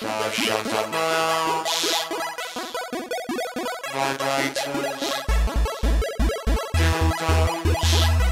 I've shut up my house. Vibrators. Dildos.